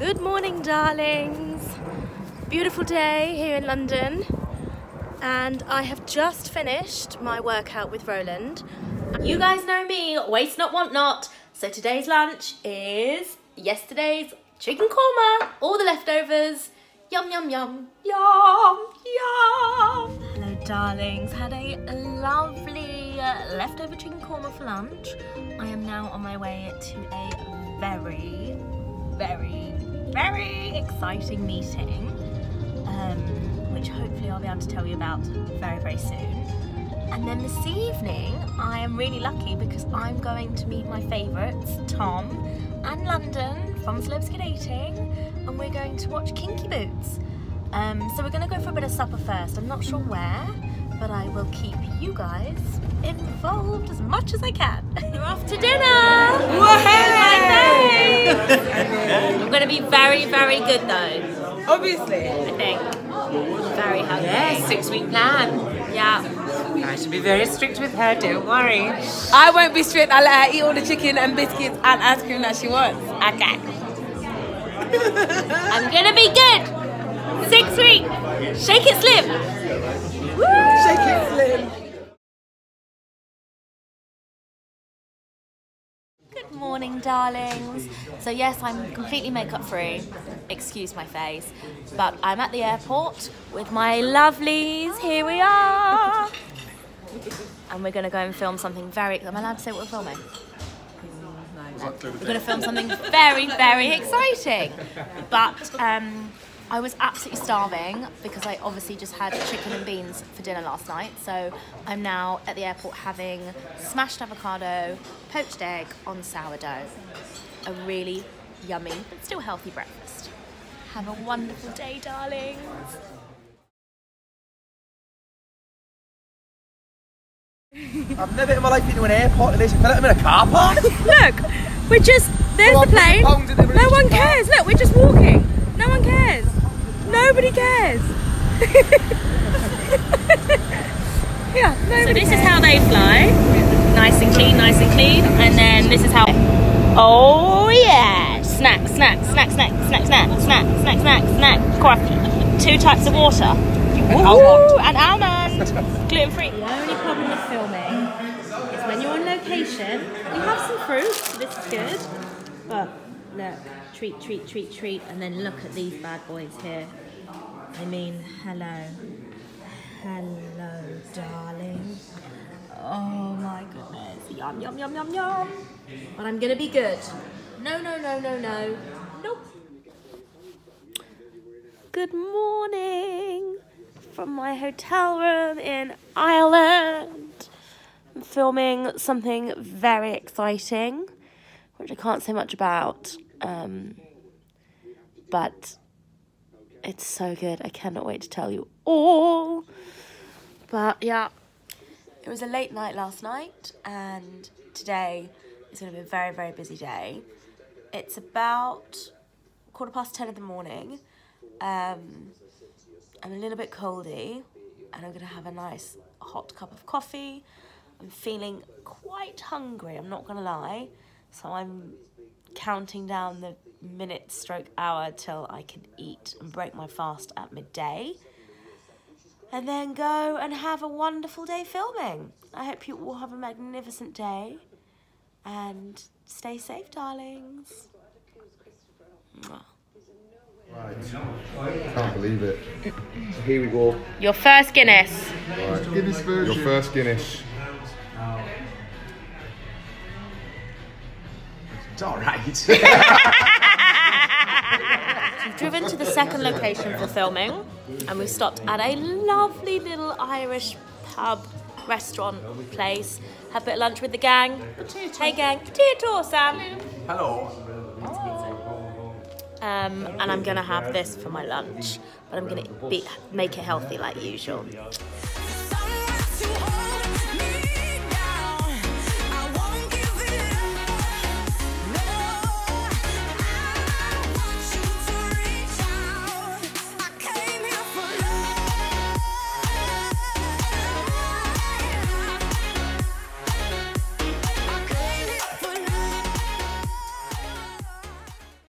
Good morning, darlings. Beautiful day here in London, and I have just finished my workout with Roland. You guys know me, waste not, want not. So today's lunch is yesterday's chicken korma, all the leftovers. Yum, yum, yum, yum, yum. Hello, darlings. Had a lovely uh, leftover chicken korma for lunch. I am now on my way to a very, very, very exciting meeting, um, which hopefully I'll be able to tell you about very, very soon. And then this evening, I am really lucky because I'm going to meet my favourites, Tom and London from Celebs Dating, and we're going to watch Kinky Boots. Um, so we're going to go for a bit of supper first. I'm not sure where, but I will keep you guys involved as much as I can. We're off to dinner! It's going to be very, very good though. Obviously. I think. Very hungry. Yeah, six week plan. Yeah. I should be very strict with her, don't worry. I won't be strict. I'll let her eat all the chicken and biscuits and ice cream that she wants. Okay. I'm gonna be good. Six weeks. Shake it slim. Shake it slim. Morning, darlings. So yes, I'm completely makeup free. Excuse my face, but I'm at the airport with my lovelies. Here we are, and we're gonna go and film something very. Am I allowed to say what we're filming? We're going to film something very, very exciting. But um, I was absolutely starving because I obviously just had chicken and beans for dinner last night. So I'm now at the airport having smashed avocado, poached egg on sourdough. A really yummy, but still healthy breakfast. Have a wonderful day, darlings. I've never in my life been to an airport and this. I feel like I'm in a car park. Look, we're just, there's Well, the plane. No one cares. Look, we're just walking. No one cares. Nobody cares. yeah, So this is how they fly. Nice and clean, nice and clean. And then this is how. Oh yeah! Snack, snack, snack, snack, snack, snack, snack, snack, snack, snack. Coffee. Two types of water. Almond. And almond. Gluten free. The only problem with filming is when you're on location, you have some fruit, so this is good. But look, treat, treat, treat, treat, and then look at these bad boys here. I mean, hello. Hello, darling. Oh my goodness. Yum, yum, yum, yum, yum. But I'm gonna be good. No, no, no, no, no. Nope. Good morning from my hotel room in Ireland. I'm filming something very exciting, which I can't say much about. Um, but it's so good. I cannot wait to tell you all. But yeah, it was a late night last night, and today is going to be a very, very busy day. It's about quarter past 10 in the morning. Um, I'm a little bit coldy, and I'm going to have a nice hot cup of coffee. I'm feeling quite hungry, I'm not going to lie. So I'm counting down the minute stroke hour till I can eat and break my fast at midday. And then go and have a wonderful day filming. I hope you all have a magnificent day. And stay safe, darlings. Mwah. Can't believe it. So Here we go. Your first Guinness. Right. Guinness version. Your first Guinness. It's all right. We've driven to the second location for filming, and we've stopped at a lovely little Irish pub restaurant place. Had a bit of lunch with the gang. Hey gang, potato Sam. Hello. Um, and I'm gonna have this for my lunch, but I'm gonna be, make it healthy like usual.